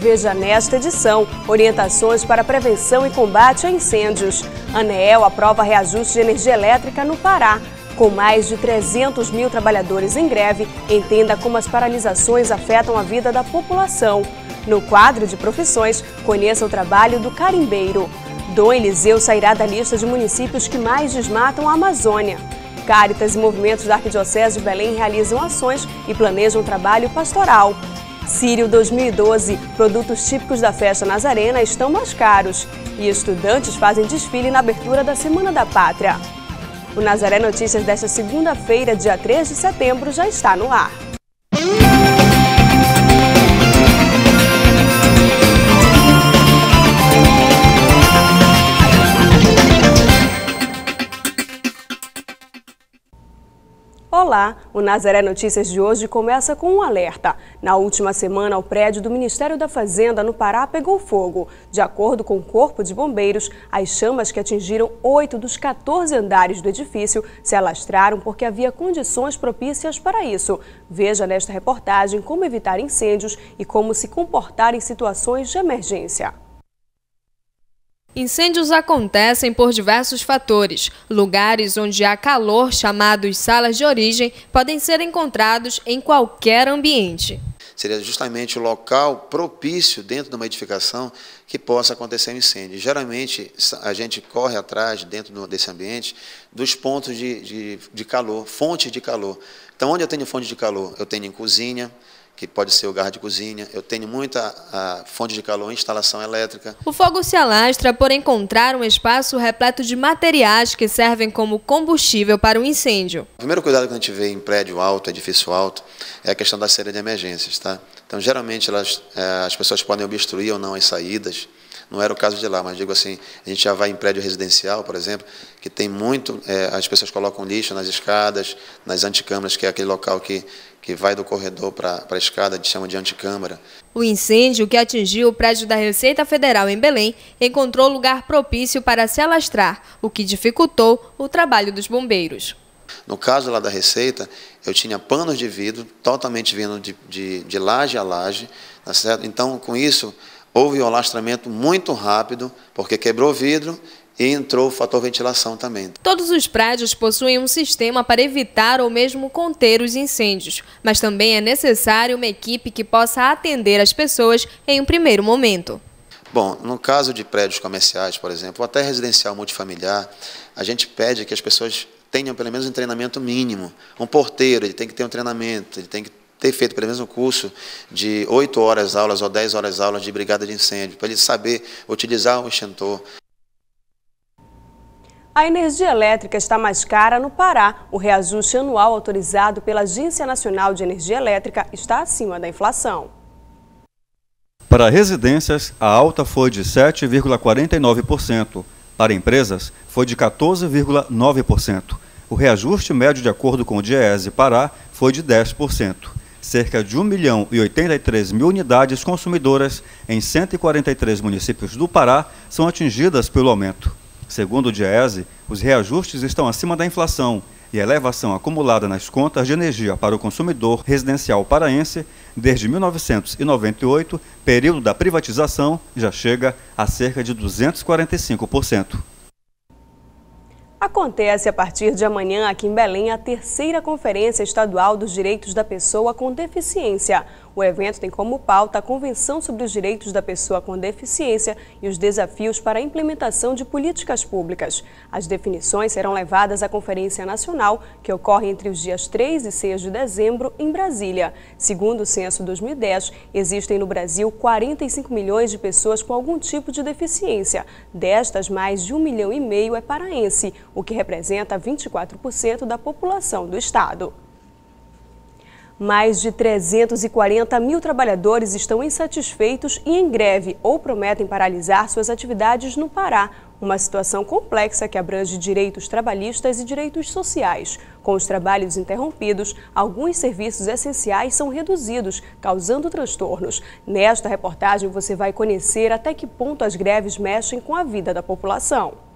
Veja nesta edição orientações para prevenção e combate a incêndios. ANEEL aprova reajuste de energia elétrica no Pará. Com mais de 300 mil trabalhadores em greve, entenda como as paralisações afetam a vida da população. No quadro de profissões, conheça o trabalho do carimbeiro. Dom Eliseu sairá da lista de municípios que mais desmatam a Amazônia. Cáritas e movimentos da Arquidiocese de Belém realizam ações e planejam trabalho pastoral. Sírio 2012, produtos típicos da festa nazarena estão mais caros. E estudantes fazem desfile na abertura da Semana da Pátria. O Nazaré Notícias desta segunda-feira, dia 3 de setembro, já está no ar. Olá, o Nazaré Notícias de hoje começa com um alerta. Na última semana, o prédio do Ministério da Fazenda no Pará pegou fogo. De acordo com o Corpo de Bombeiros, as chamas que atingiram oito dos 14 andares do edifício se alastraram porque havia condições propícias para isso. Veja nesta reportagem como evitar incêndios e como se comportar em situações de emergência. Incêndios acontecem por diversos fatores. Lugares onde há calor, chamados salas de origem, podem ser encontrados em qualquer ambiente. Seria justamente o local propício dentro de uma edificação que possa acontecer um incêndio. Geralmente, a gente corre atrás, dentro desse ambiente, dos pontos de, de, de calor, fontes de calor. Então, onde eu tenho fonte de calor? Eu tenho em cozinha, que pode ser o gás de cozinha. Eu tenho muita fonte de calor, instalação elétrica. O fogo se alastra por encontrar um espaço repleto de materiais que servem como combustível para o um incêndio. O primeiro cuidado que a gente vê em prédio alto, edifício alto, é a questão da saída de emergências. Tá? Então, geralmente, elas, é, as pessoas podem obstruir ou não as saídas. Não era o caso de lá, mas digo assim, a gente já vai em prédio residencial, por exemplo, que tem muito, é, as pessoas colocam lixo nas escadas, nas anticâmaras, que é aquele local que, que vai do corredor para a escada, chama de anticâmara. O incêndio que atingiu o prédio da Receita Federal em Belém encontrou lugar propício para se alastrar, o que dificultou o trabalho dos bombeiros. No caso lá da Receita, eu tinha panos de vidro totalmente vindo de, de, de laje a laje, tá certo? Então, com isso, houve um alastramento muito rápido, porque quebrou o vidro e entrou o fator ventilação também. Todos os prédios possuem um sistema para evitar ou mesmo conter os incêndios, mas também é necessário uma equipe que possa atender as pessoas em um primeiro momento. Bom, no caso de prédios comerciais, por exemplo, ou até residencial multifamiliar, a gente pede que as pessoas tenham pelo menos um treinamento mínimo. Um porteiro, ele tem que ter um treinamento, ele tem que ter feito pelo menos um curso de 8 horas aulas ou 10 horas aulas de brigada de incêndio, para ele saber utilizar o extintor. A energia elétrica está mais cara no Pará. O reajuste anual autorizado pela Agência Nacional de Energia Elétrica está acima da inflação. Para residências, a alta foi de 7,49%. Para empresas, foi de 14,9%. O reajuste médio, de acordo com o DIEESE Pará, foi de 10% cerca de 1 milhão e 83 mil unidades consumidoras em 143 municípios do Pará são atingidas pelo aumento. Segundo o DIEESE, os reajustes estão acima da inflação e a elevação acumulada nas contas de energia para o consumidor residencial paraense desde 1998, período da privatização, já chega a cerca de 245%. Acontece a partir de amanhã aqui em Belém a terceira Conferência Estadual dos Direitos da Pessoa com Deficiência. O evento tem como pauta a Convenção sobre os Direitos da Pessoa com Deficiência e os desafios para a implementação de políticas públicas. As definições serão levadas à Conferência Nacional, que ocorre entre os dias 3 e 6 de dezembro, em Brasília. Segundo o censo 2010, existem no Brasil 45 milhões de pessoas com algum tipo de deficiência. Destas, mais de um milhão e meio é paraense, o que representa 24% da população do estado. Mais de 340 mil trabalhadores estão insatisfeitos e em greve ou prometem paralisar suas atividades no Pará. Uma situação complexa que abrange direitos trabalhistas e direitos sociais. Com os trabalhos interrompidos, alguns serviços essenciais são reduzidos, causando transtornos. Nesta reportagem, você vai conhecer até que ponto as greves mexem com a vida da população.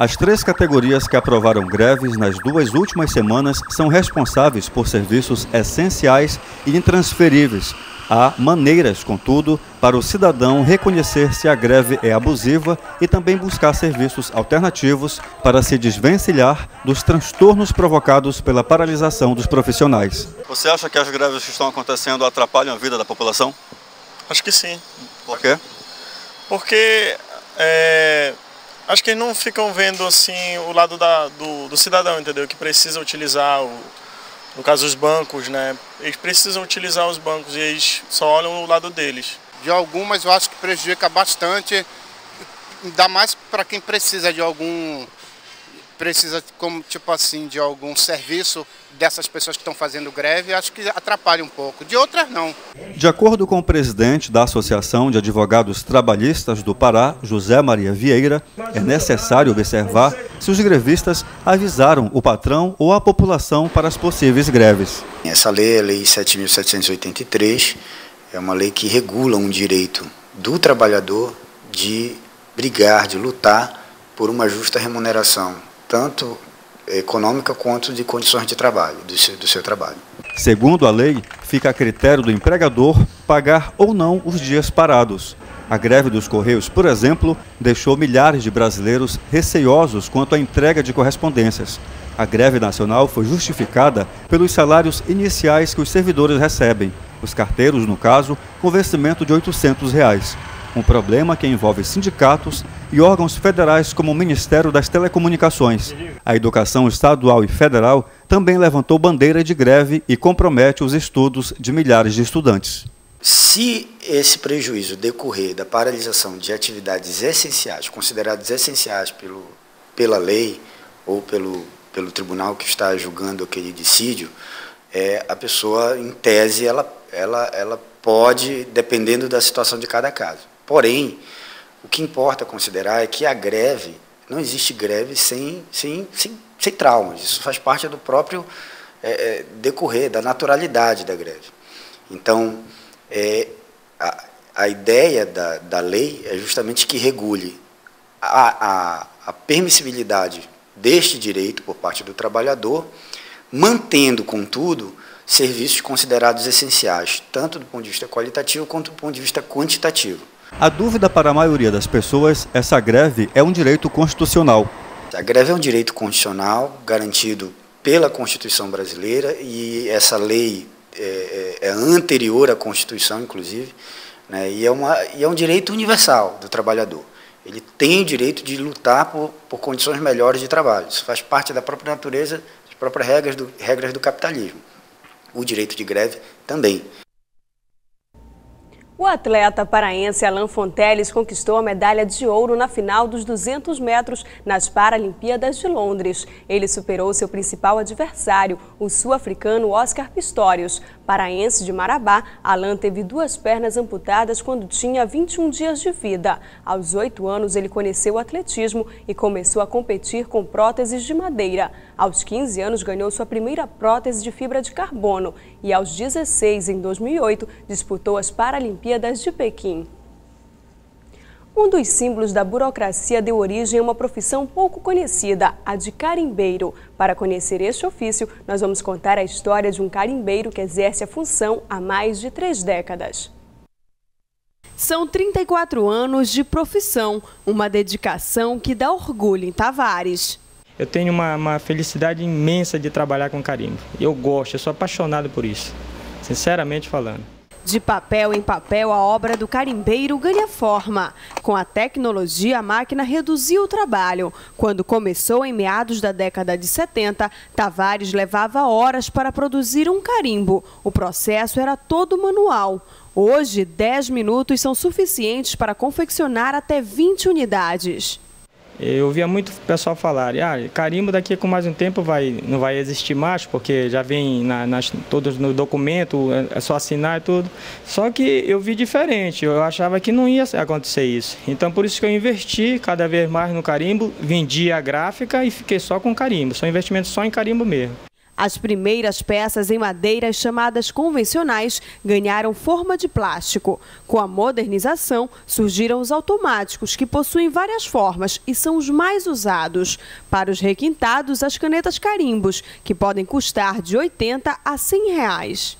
As três categorias que aprovaram greves nas duas últimas semanas são responsáveis por serviços essenciais e intransferíveis, Há maneiras, contudo, para o cidadão reconhecer se a greve é abusiva e também buscar serviços alternativos para se desvencilhar dos transtornos provocados pela paralisação dos profissionais. Você acha que as greves que estão acontecendo atrapalham a vida da população? Acho que sim. Por quê? Porque é, acho que eles não ficam vendo assim o lado da, do, do cidadão, entendeu? Que precisa utilizar o, no caso os bancos, né? Eles precisam utilizar os bancos e eles só olham o lado deles. De algumas eu acho que prejudica bastante, ainda mais para quem precisa de algum precisa como tipo assim de algum serviço dessas pessoas que estão fazendo greve, acho que atrapalha um pouco. De outras não. De acordo com o presidente da Associação de Advogados Trabalhistas do Pará, José Maria Vieira, é necessário observar se os grevistas avisaram o patrão ou a população para as possíveis greves. Essa lei, a lei 7783, é uma lei que regula um direito do trabalhador de brigar, de lutar por uma justa remuneração tanto econômica quanto de condições de trabalho, do seu, do seu trabalho. Segundo a lei, fica a critério do empregador pagar ou não os dias parados. A greve dos Correios, por exemplo, deixou milhares de brasileiros receiosos quanto à entrega de correspondências. A greve nacional foi justificada pelos salários iniciais que os servidores recebem, os carteiros, no caso, com vencimento de 800 reais um problema que envolve sindicatos e órgãos federais como o Ministério das Telecomunicações. A educação estadual e federal também levantou bandeira de greve e compromete os estudos de milhares de estudantes. Se esse prejuízo decorrer da paralisação de atividades essenciais, consideradas essenciais pelo, pela lei ou pelo, pelo tribunal que está julgando aquele dissídio, é, a pessoa, em tese, ela, ela, ela pode, dependendo da situação de cada caso. Porém, o que importa considerar é que a greve, não existe greve sem, sem, sem, sem traumas. Isso faz parte do próprio é, é, decorrer, da naturalidade da greve. Então, é, a, a ideia da, da lei é justamente que regule a, a, a permissibilidade deste direito por parte do trabalhador, mantendo, contudo, serviços considerados essenciais, tanto do ponto de vista qualitativo quanto do ponto de vista quantitativo. A dúvida para a maioria das pessoas, essa greve é um direito constitucional. A greve é um direito constitucional garantido pela Constituição brasileira e essa lei é, é, é anterior à Constituição, inclusive, né, e, é uma, e é um direito universal do trabalhador. Ele tem o direito de lutar por, por condições melhores de trabalho. Isso faz parte da própria natureza, das próprias regras do, regras do capitalismo. O direito de greve também. O atleta paraense Alan Fonteles conquistou a medalha de ouro na final dos 200 metros nas Paralimpíadas de Londres. Ele superou seu principal adversário, o sul-africano Oscar Pistorius. Paraense de Marabá, Alan teve duas pernas amputadas quando tinha 21 dias de vida. Aos oito anos, ele conheceu o atletismo e começou a competir com próteses de madeira. Aos 15 anos, ganhou sua primeira prótese de fibra de carbono e aos 16, em 2008, disputou as Paralimpíadas de Pequim. Um dos símbolos da burocracia deu origem a uma profissão pouco conhecida, a de carimbeiro. Para conhecer este ofício, nós vamos contar a história de um carimbeiro que exerce a função há mais de três décadas. São 34 anos de profissão, uma dedicação que dá orgulho em Tavares. Eu tenho uma, uma felicidade imensa de trabalhar com carimbo. Eu gosto, eu sou apaixonado por isso, sinceramente falando. De papel em papel, a obra do carimbeiro ganha forma. Com a tecnologia, a máquina reduziu o trabalho. Quando começou em meados da década de 70, Tavares levava horas para produzir um carimbo. O processo era todo manual. Hoje, 10 minutos são suficientes para confeccionar até 20 unidades. Eu ouvia muito pessoal falar, ah, carimbo daqui com mais um tempo vai, não vai existir mais, porque já vem na, nas, todos no documento, é, é só assinar e tudo. Só que eu vi diferente, eu achava que não ia acontecer isso. Então por isso que eu investi cada vez mais no carimbo, vendi a gráfica e fiquei só com carimbo. São investimentos só em carimbo mesmo. As primeiras peças em madeiras chamadas convencionais ganharam forma de plástico. Com a modernização, surgiram os automáticos, que possuem várias formas e são os mais usados. Para os requintados, as canetas carimbos, que podem custar de 80 a 100 reais.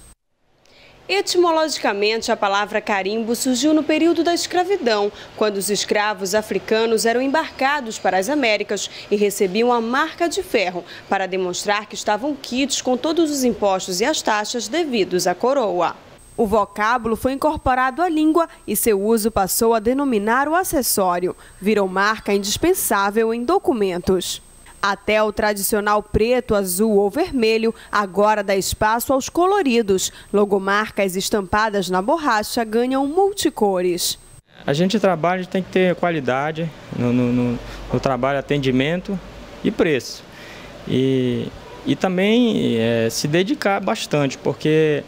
Etimologicamente, a palavra carimbo surgiu no período da escravidão, quando os escravos africanos eram embarcados para as Américas e recebiam a marca de ferro para demonstrar que estavam quites com todos os impostos e as taxas devidos à coroa. O vocábulo foi incorporado à língua e seu uso passou a denominar o acessório. Virou marca indispensável em documentos. Até o tradicional preto, azul ou vermelho agora dá espaço aos coloridos. Logomarcas estampadas na borracha ganham multicores. A gente trabalha, tem que ter qualidade no, no, no, no trabalho, atendimento e preço. E, e também é, se dedicar bastante, porque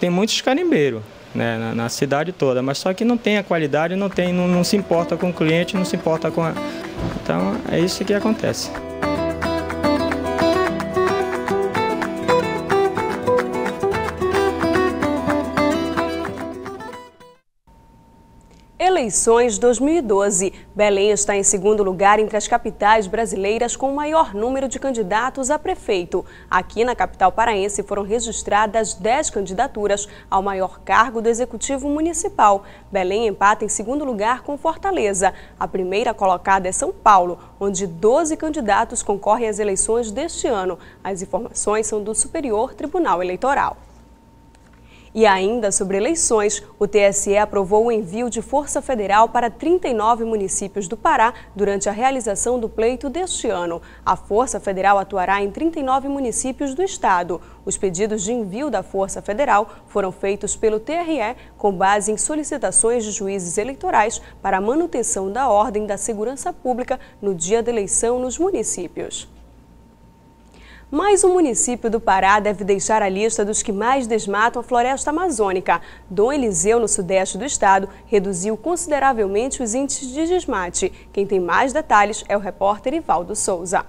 tem muitos carimbeiros né, na, na, cidade toda, mas só que não tem a qualidade, não, tem, não, não se importa com o cliente, não se importa com a... Então é isso que acontece. Eleições 2012. Belém está em segundo lugar entre as capitais brasileiras com o maior número de candidatos a prefeito. Aqui na capital paraense foram registradas 10 candidaturas ao maior cargo do Executivo Municipal. Belém empata em segundo lugar com Fortaleza. A primeira colocada é São Paulo, onde 12 candidatos concorrem às eleições deste ano. As informações são do Superior Tribunal Eleitoral. E ainda sobre eleições, o TSE aprovou o envio de Força Federal para 39 municípios do Pará durante a realização do pleito deste ano. A Força Federal atuará em 39 municípios do estado. Os pedidos de envio da Força Federal foram feitos pelo TRE com base em solicitações de juízes eleitorais para a manutenção da ordem da segurança pública no dia da eleição nos municípios. Mais um município do Pará deve deixar a lista dos que mais desmatam a floresta amazônica. Dom Eliseu, no sudeste do estado, reduziu consideravelmente os índices de desmate. Quem tem mais detalhes é o repórter Ivaldo Souza.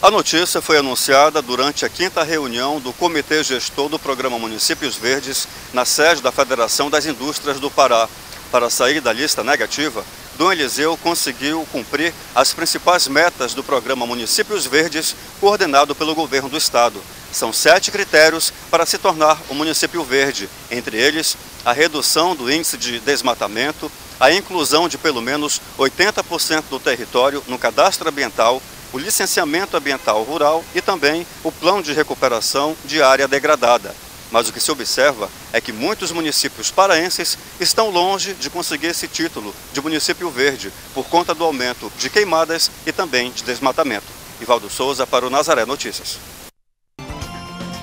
A notícia foi anunciada durante a quinta reunião do Comitê Gestor do Programa Municípios Verdes, na sede da Federação das Indústrias do Pará. Para sair da lista negativa, Dom Eliseu conseguiu cumprir as principais metas do programa Municípios Verdes, coordenado pelo governo do estado. São sete critérios para se tornar um município verde, entre eles a redução do índice de desmatamento, a inclusão de pelo menos 80% do território no cadastro ambiental, o licenciamento ambiental rural e também o plano de recuperação de área degradada mas o que se observa é que muitos municípios paraenses estão longe de conseguir esse título de município verde por conta do aumento de queimadas e também de desmatamento. Ivaldo Souza para o Nazaré Notícias.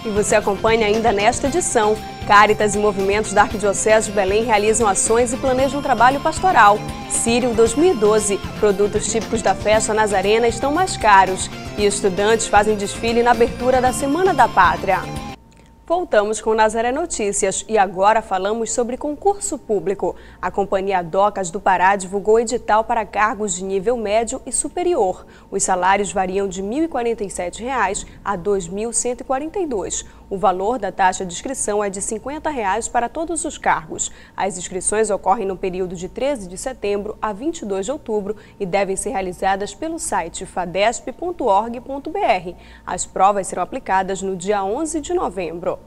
E você acompanha ainda nesta edição. Caritas e movimentos da Arquidiocese de Belém realizam ações e planejam um trabalho pastoral. Sírio 2012. Produtos típicos da festa nazarena estão mais caros. E estudantes fazem desfile na abertura da Semana da Pátria. Voltamos com Nazaré Notícias e agora falamos sobre concurso público. A Companhia Docas do Pará divulgou edital para cargos de nível médio e superior. Os salários variam de R$ 1.047 a R$ 2.142. O valor da taxa de inscrição é de 50 reais para todos os cargos. As inscrições ocorrem no período de 13 de setembro a 22 de outubro e devem ser realizadas pelo site fadesp.org.br. As provas serão aplicadas no dia 11 de novembro.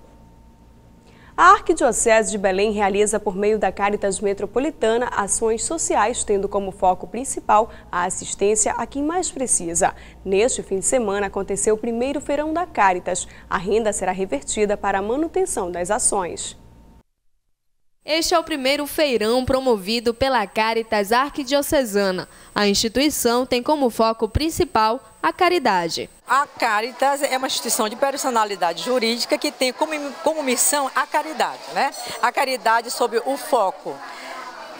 A Arquidiocese de Belém realiza, por meio da Caritas Metropolitana, ações sociais, tendo como foco principal a assistência a quem mais precisa. Neste fim de semana aconteceu o primeiro feirão da Caritas. A renda será revertida para a manutenção das ações. Este é o primeiro feirão promovido pela Caritas Arquidiocesana. A instituição tem como foco principal a caridade. A Caritas é uma instituição de personalidade jurídica que tem como, como missão a caridade, né? A caridade sob o foco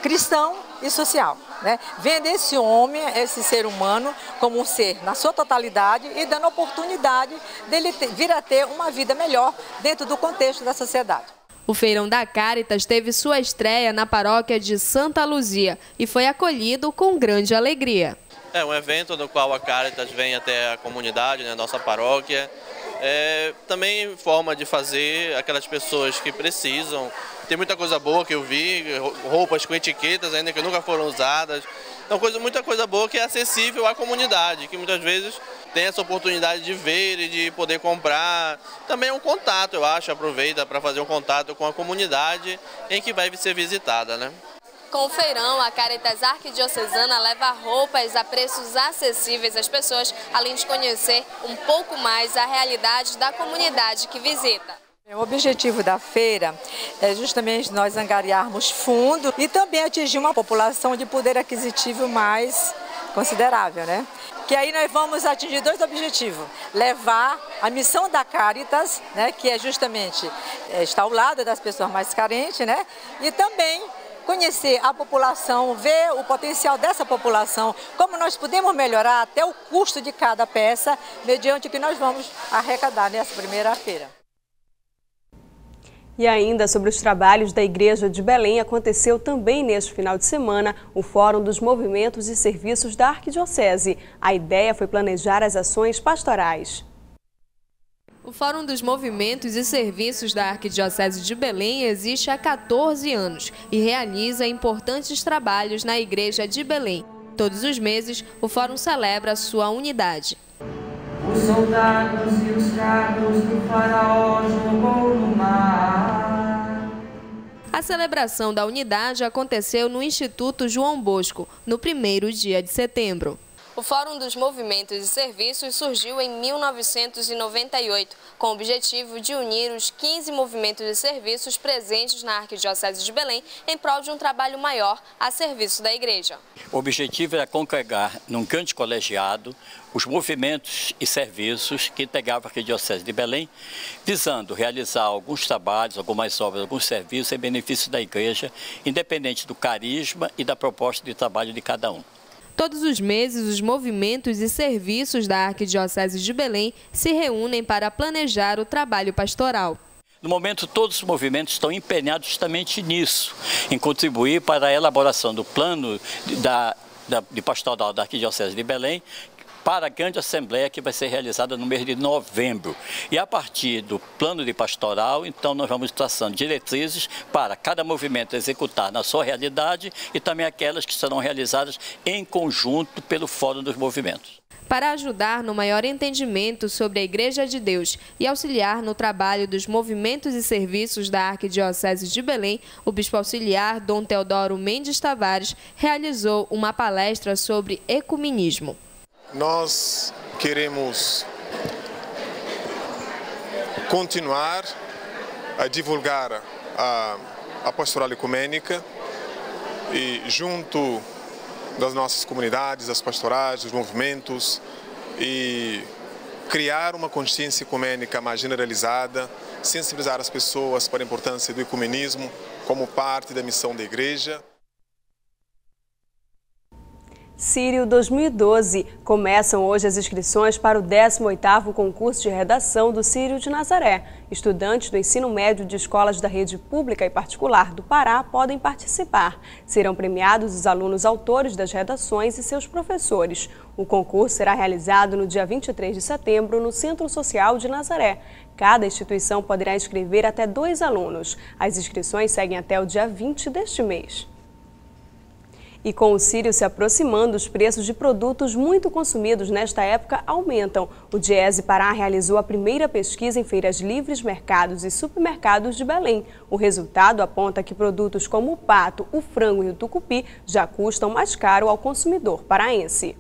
cristão e social. Né? Vendo esse homem, esse ser humano, como um ser na sua totalidade e dando oportunidade dele ter, vir a ter uma vida melhor dentro do contexto da sociedade. O Feirão da Caritas teve sua estreia na paróquia de Santa Luzia e foi acolhido com grande alegria. É um evento no qual a Caritas vem até a comunidade, né, nossa paróquia, É, também forma de fazer aquelas pessoas que precisam. Tem muita coisa boa que eu vi, roupas com etiquetas ainda que nunca foram usadas. Então coisa, muita coisa boa que é acessível à comunidade, que muitas vezes tem essa oportunidade de ver e de poder comprar. Também é um contato, eu acho, aproveita para fazer um contato com a comunidade em que vai ser visitada, né? Com o feirão, a Caritas Arquidiocesana leva roupas a preços acessíveis às pessoas, além de conhecer um pouco mais a realidade da comunidade que visita. O objetivo da feira é justamente nós angariarmos fundo e também atingir uma população de poder aquisitivo mais considerável, né? Que aí nós vamos atingir dois objetivos: levar a missão da Caritas, né, que é justamente é, estar ao lado das pessoas mais carentes, né? E também conhecer a população, ver o potencial dessa população, como nós podemos melhorar até o custo de cada peça, mediante o que nós vamos arrecadar nessa primeira feira. E ainda sobre os trabalhos da Igreja de Belém, aconteceu também neste final de semana o Fórum dos Movimentos e Serviços da Arquidiocese. A ideia foi planejar as ações pastorais. O Fórum dos Movimentos e Serviços da Arquidiocese de Belém existe há 14 anos e realiza importantes trabalhos na Igreja de Belém. Todos os meses, o Fórum celebra sua unidade. Os soldados e os carros do faraó jogou no mar. A celebração da unidade aconteceu no Instituto João Bosco, no primeiro dia de setembro. O Fórum dos Movimentos e Serviços surgiu em 1998, com o objetivo de unir os 15 movimentos e serviços presentes na Arquidiocese de Belém em prol de um trabalho maior a serviço da Igreja. O objetivo era congregar num grande colegiado os movimentos e serviços que integravam a Arquidiocese de Belém, visando realizar alguns trabalhos, algumas obras, alguns serviços em benefício da Igreja, independente do carisma e da proposta de trabalho de cada um. Todos os meses, os movimentos e serviços da Arquidiocese de Belém se reúnem para planejar o trabalho pastoral. No momento, todos os movimentos estão empenhados justamente nisso, em contribuir para a elaboração do plano da, da, de pastoral da Arquidiocese de Belém, para a grande assembleia que vai ser realizada no mês de novembro. E a partir do plano de pastoral, então nós vamos traçando diretrizes para cada movimento executar na sua realidade e também aquelas que serão realizadas em conjunto pelo Fórum dos Movimentos. Para ajudar no maior entendimento sobre a Igreja de Deus e auxiliar no trabalho dos movimentos e serviços da Arquidiocese de Belém, o bispo auxiliar Dom Teodoro Mendes Tavares realizou uma palestra sobre ecumenismo. Nós queremos continuar a divulgar a, a pastoral ecumênica e junto das nossas comunidades, das pastorais, dos movimentos e criar uma consciência ecumênica mais generalizada, sensibilizar as pessoas para a importância do ecumenismo como parte da missão da igreja. Sírio 2012. Começam hoje as inscrições para o 18º concurso de redação do Sírio de Nazaré. Estudantes do ensino médio de escolas da rede pública e particular do Pará podem participar. Serão premiados os alunos autores das redações e seus professores. O concurso será realizado no dia 23 de setembro no Centro Social de Nazaré. Cada instituição poderá inscrever até dois alunos. As inscrições seguem até o dia 20 deste mês. E com o Sírio se aproximando, os preços de produtos muito consumidos nesta época aumentam. O Diese Pará realizou a primeira pesquisa em feiras livres, mercados e supermercados de Belém. O resultado aponta que produtos como o pato, o frango e o tucupi já custam mais caro ao consumidor paraense.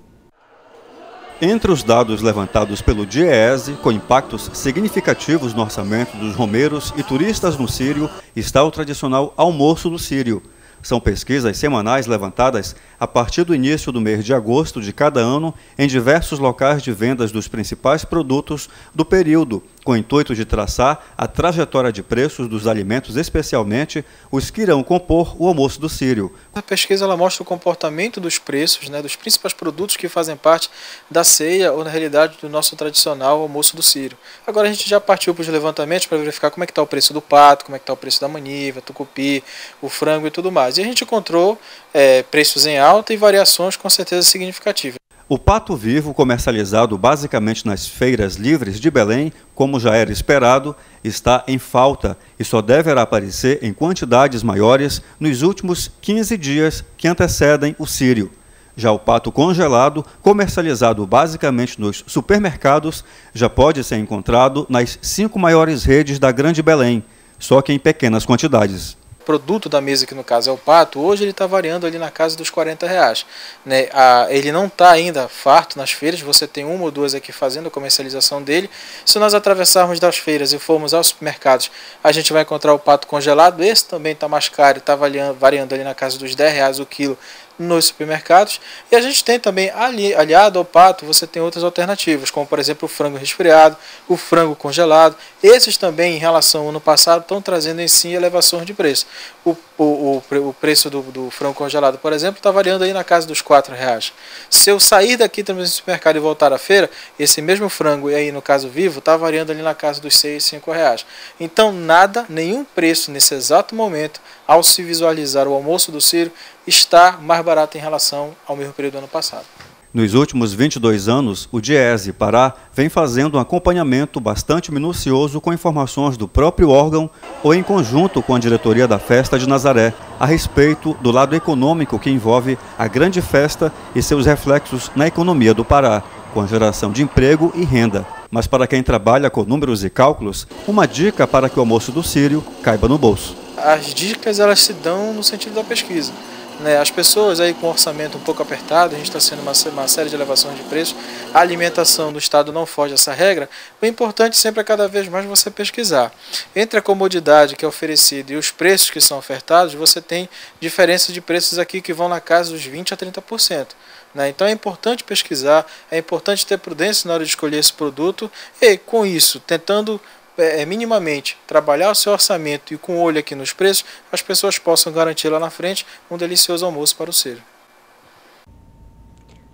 Entre os dados levantados pelo DIEESE, com impactos significativos no orçamento dos romeiros e turistas no Sírio, está o tradicional almoço do Sírio. São pesquisas semanais levantadas a partir do início do mês de agosto de cada ano em diversos locais de vendas dos principais produtos do período, com o intuito de traçar a trajetória de preços dos alimentos, especialmente os que irão compor o almoço do Sírio. A pesquisa ela mostra o comportamento dos preços né, dos principais produtos que fazem parte da ceia ou, na realidade, do nosso tradicional almoço do Sírio. Agora a gente já partiu para os levantamentos para verificar como é que está o preço do pato, como é que está o preço da maniva, tucupi, o frango e tudo mais. E a gente encontrou é, preços em alta e variações com certeza significativas. O pato vivo, comercializado basicamente nas feiras livres de Belém, como já era esperado, está em falta e só deverá aparecer em quantidades maiores nos últimos 15 dias que antecedem o sírio. Já o pato congelado, comercializado basicamente nos supermercados, já pode ser encontrado nas cinco maiores redes da Grande Belém, só que em pequenas quantidades produto da mesa, que no caso é o pato, hoje ele está variando ali na casa dos 40 reais. Né? A, ele não está ainda farto nas feiras, você tem uma ou duas aqui fazendo a comercialização dele. Se nós atravessarmos das feiras e formos aos supermercados, a gente vai encontrar o pato congelado. Esse também está mais caro, está variando, ali na casa dos 10 reais o quilo nos supermercados. E a gente tem também, ali, aliado ao pato, você tem outras alternativas, como por exemplo o frango resfriado, o frango congelado. Esses também, em relação ao ano passado, estão trazendo em si elevações de preço. O, o, o, o preço do, do, frango congelado, por exemplo, está variando aí na casa dos R$ reais. Se eu sair daqui também do supermercado e voltar à feira, esse mesmo frango, e aí no caso vivo, está variando ali na casa dos 6, 5 reais. Então, nada, nenhum preço nesse exato momento, ao se visualizar o almoço do Ciro, está mais barato em relação ao mesmo período do ano passado. Nos últimos 22 anos, o Diese Pará vem fazendo um acompanhamento bastante minucioso com informações do próprio órgão ou em conjunto com a diretoria da Festa de Nazaré a respeito do lado econômico que envolve a grande festa e seus reflexos na economia do Pará, com a geração de emprego e renda. Mas para quem trabalha com números e cálculos, uma dica para que o almoço do Sírio caiba no bolso. As dicas elas se dão no sentido da pesquisa. Né? As pessoas aí com orçamento um pouco apertado, a gente está sendo uma, uma, série de elevações de preços, a alimentação do Estado não foge essa regra, o importante sempre é cada vez mais você pesquisar. Entre a comodidade que é oferecida e os preços que são ofertados, você tem diferenças de preços aqui que vão na casa dos 20% a 30%. Né? Então é importante pesquisar, é importante ter prudência na hora de escolher esse produto e, com isso, tentando é, é, minimamente trabalhar o seu orçamento e com olho aqui nos preços, as pessoas possam garantir lá na frente um delicioso almoço para o ser.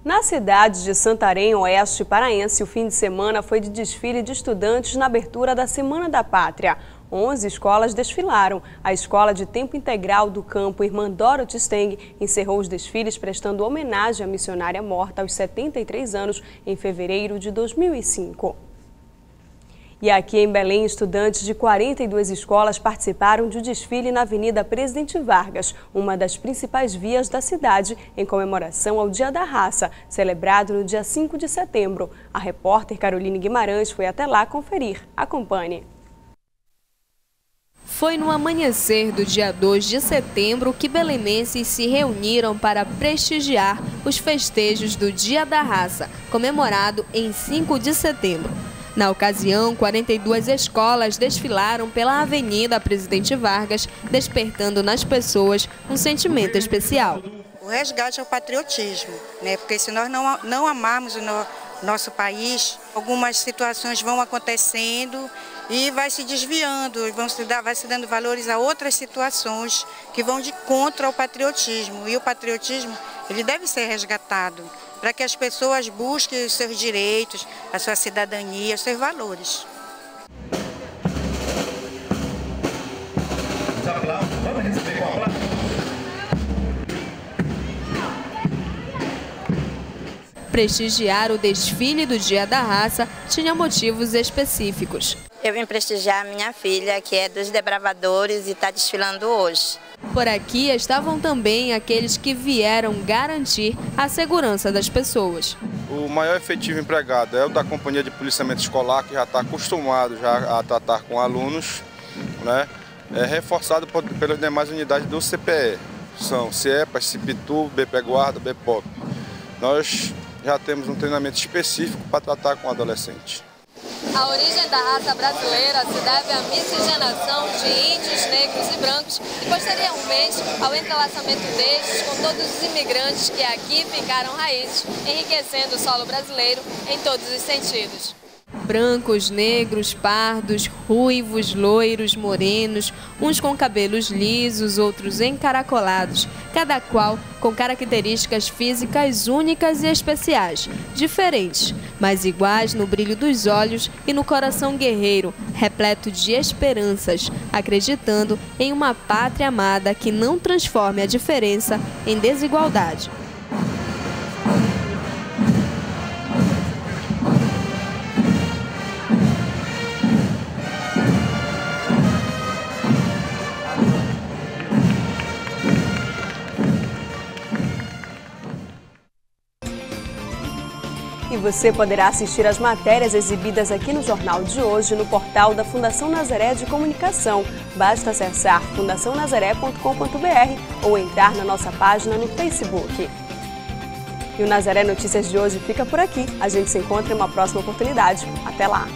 Na cidade de Santarém, oeste paraense, o fim de semana foi de desfile de estudantes na abertura da Semana da Pátria. 11 escolas desfilaram. A Escola de Tempo Integral do Campo Irmã Dorothy Steng encerrou os desfiles prestando homenagem à missionária morta aos 73 anos em fevereiro de 2005. E aqui em Belém, estudantes de 42 escolas participaram de um desfile na Avenida Presidente Vargas, uma das principais vias da cidade, em comemoração ao Dia da Raça, celebrado no dia 5 de setembro. A repórter Caroline Guimarães foi até lá conferir. Acompanhe. Foi no amanhecer do dia 2 de setembro que belenenses se reuniram para prestigiar os festejos do Dia da Raça, comemorado em 5 de setembro. Na ocasião, 42 escolas desfilaram pela Avenida Presidente Vargas, despertando nas pessoas um sentimento especial. O resgate ao patriotismo, né? porque se nós não, não amarmos o no, nosso país, algumas situações vão acontecendo e vai se desviando, vão se dar, vai se dando valores a outras situações que vão de contra ao patriotismo. E o patriotismo ele deve ser resgatado para que as pessoas busquem os seus direitos, a sua cidadania, os seus valores. Prestigiar o desfile do Dia da Raça tinha motivos específicos. Eu vim prestigiar minha filha, que é dos Debravadores e está desfilando hoje. Por aqui estavam também aqueles que vieram garantir a segurança das pessoas. O maior efetivo empregado é o da Companhia de Policiamento Escolar, que já está acostumado já a tratar com alunos, né? é reforçado por, pelas demais unidades do CPE, são CIEPAS, CIPITU, BP Guarda, BPOP. Nós já temos um treinamento específico para tratar com adolescentes. A origem da raça brasileira se deve à miscigenação de índios, negros e brancos e posteriormente ao entrelaçamento destes com todos os imigrantes que aqui ficaram raízes, enriquecendo o solo brasileiro em todos os sentidos. Brancos, negros, pardos, ruivos, loiros, morenos, uns com cabelos lisos, outros encaracolados, cada qual com características físicas únicas e especiais, diferentes, mas iguais no brilho dos olhos e no coração guerreiro, repleto de esperanças, acreditando em uma pátria amada que não transforme a diferença em desigualdade. Você poderá assistir as matérias exibidas aqui no Jornal de hoje no portal da Fundação Nazaré de Comunicação. Basta acessar fundacionazaré.com.br ou entrar na nossa página no Facebook. E o Nazaré Notícias de hoje fica por aqui. A gente se encontra em uma próxima oportunidade. Até lá!